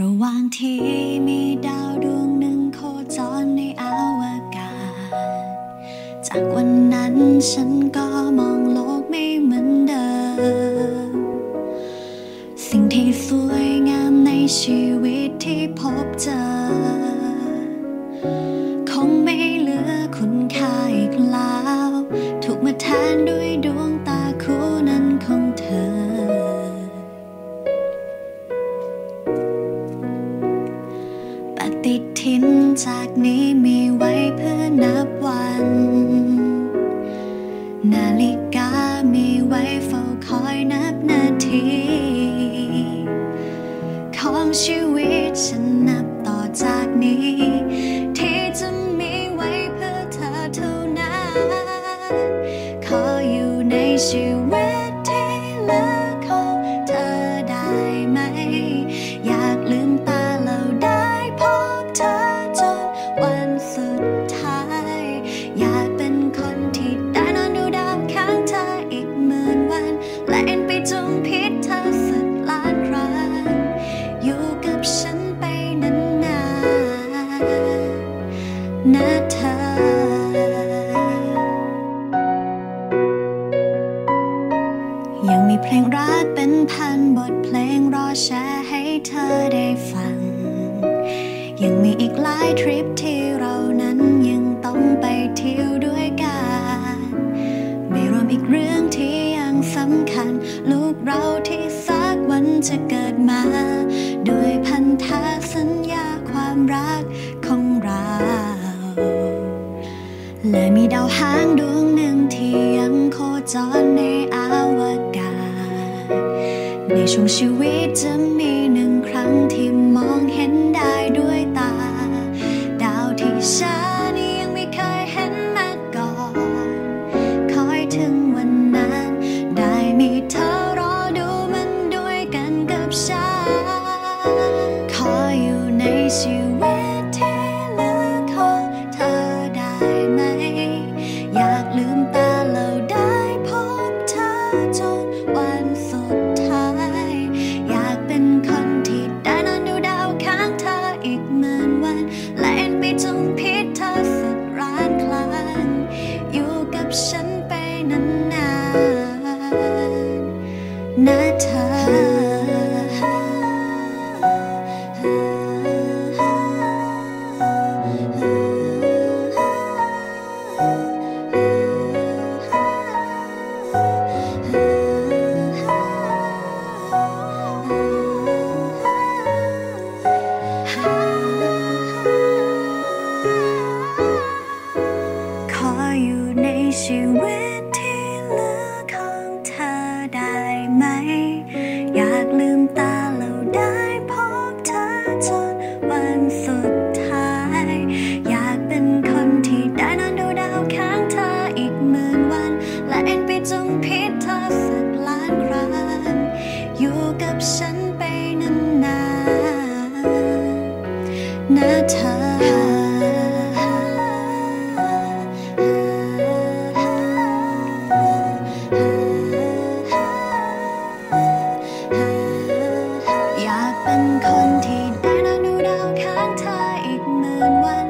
ระหว่างที่มีดาวดวงหนึ่งโคจรในอวกาศ จากวันนั้นฉันก็มองโลกไม่เหมือนเดิม สิ่งที่สวยงามในชีวิตที่พบเจอ ฏิทินจากนี้มีไว้เพื่อนับวัน นาฬิกามีไว้เฝ้าคอยนับนาที ของชีวิต นะเธอยังมีเพลงรักเป็นพันบทเพลงรอแชร์ให้เธอได้ฟัง ยังมีอีกหลายทริปที่เรานั้นยังต้องไปเที่ยวด้วยกัน ไม่รวมอีกเรื่องที่ยังสำคัญ ลูกเราที่สักวันจะเกิดมา ด้วยพันธสัญญาความรัก และมีดาวหางดวงหนึ่งที่ยังโคจรในอวกาศ ในช่วงชีวิตจะมีหนึ่งครั้งที่มองเห็นได้ด้วยตา ดาวที่ฉัน ออยู่ในชีวิตที่เหลือของเธอได้ไหม อยากลืมตาแล้วได้พบเธอจนวันสุดท้าย อยากเป็นคนที่ได้นอนดูดาวข้างเธออีกหมื่นวัน และเอ็นไปจงพิษเธอสักล้านครั้งอยู่กับฉันไปนานๆนะเธอ คนที่ได้นอนดูดาวข้างเธออีกหมื่นวัน